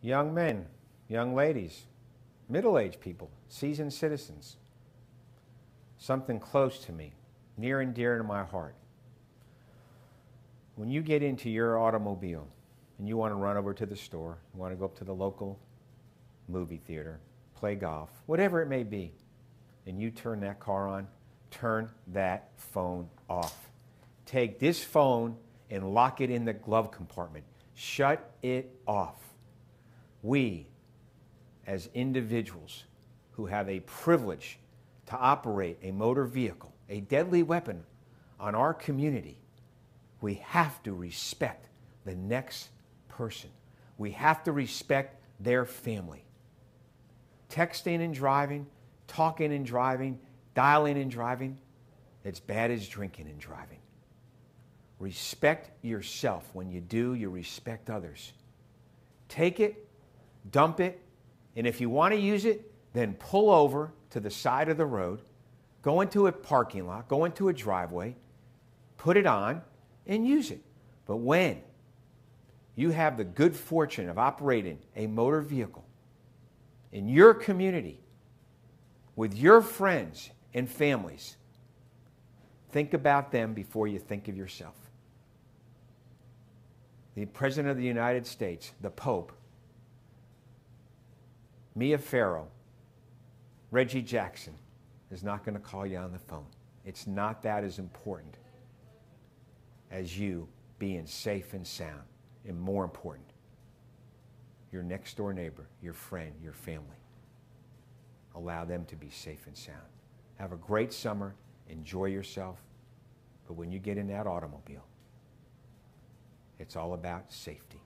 young men, young ladies, middle aged people, seasoned citizens. Something close to me, near and dear to my heart. When you get into your automobile and you want to run over to the store, you want to go up to the local movie theater, play golf, whatever it may be, and you turn that car on, turn that phone off. Take this phone and lock it in the glove compartment. Shut it off. We, as individuals who have a privilege to operate a motor vehicle, a deadly weapon on our community, we have to respect the next person. We have to respect their family. Texting and driving, talking and driving, dialing and driving, it's bad as drinking and driving. Respect yourself. When you do, you respect others. Take it, dump it, and if you want to use it, then pull over to the side of the road, go into a parking lot, go into a driveway, put it on, and use it. But when you have the good fortune of operating a motor vehicle in your community with your friends and families, think about them before you think of yourself the President of the United States, the Pope, Mia Farrow, Reggie Jackson is not going to call you on the phone. It's not that as important as you being safe and sound. And more important, your next door neighbor, your friend, your family. Allow them to be safe and sound. Have a great summer. Enjoy yourself. But when you get in that automobile, it's all about safety.